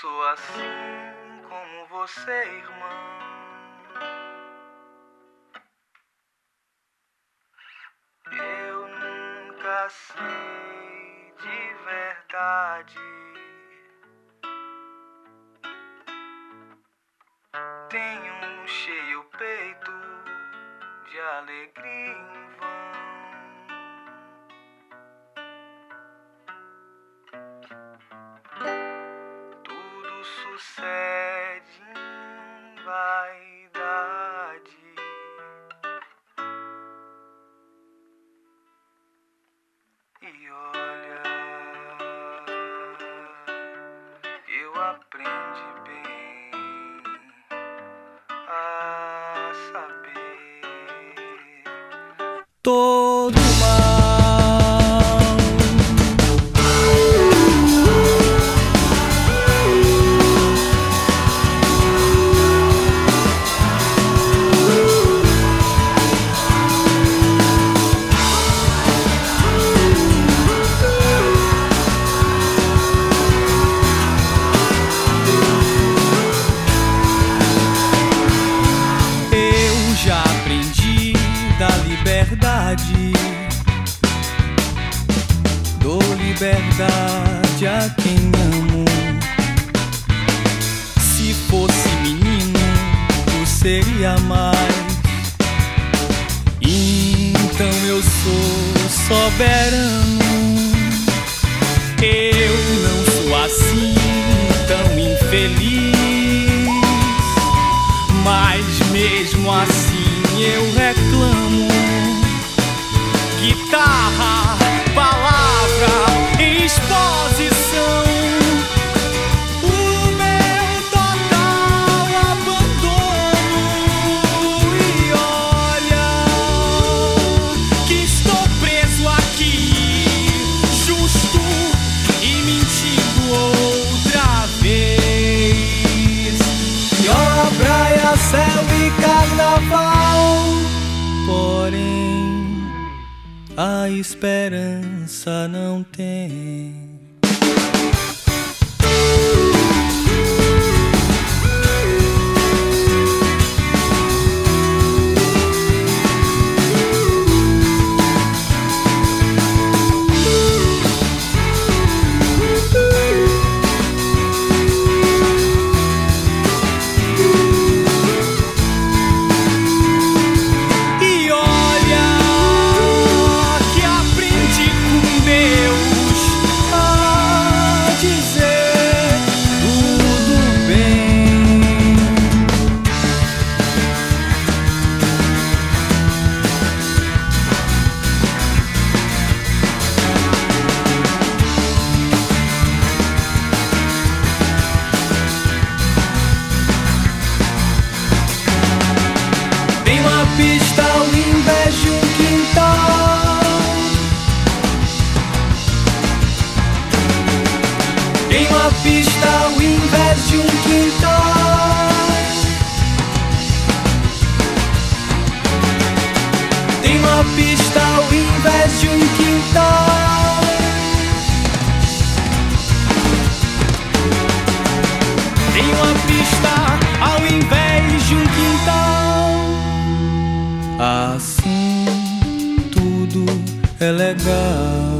sou assim como você, irmã. Eu nunca sei de verdade. Tenho um cheio peito de alegria sucede em vaidade. E olha, eu aprendi bem a saber. todo mal. Liberdade a quem amo. Se fosse menino, eu seria mais. Então eu sou soberano. Eu não sou assim tão infeliz. Mas mesmo assim eu reclamo. A esperança não tem. Uma pista ao invés de um quintal. Assim tudo é legal.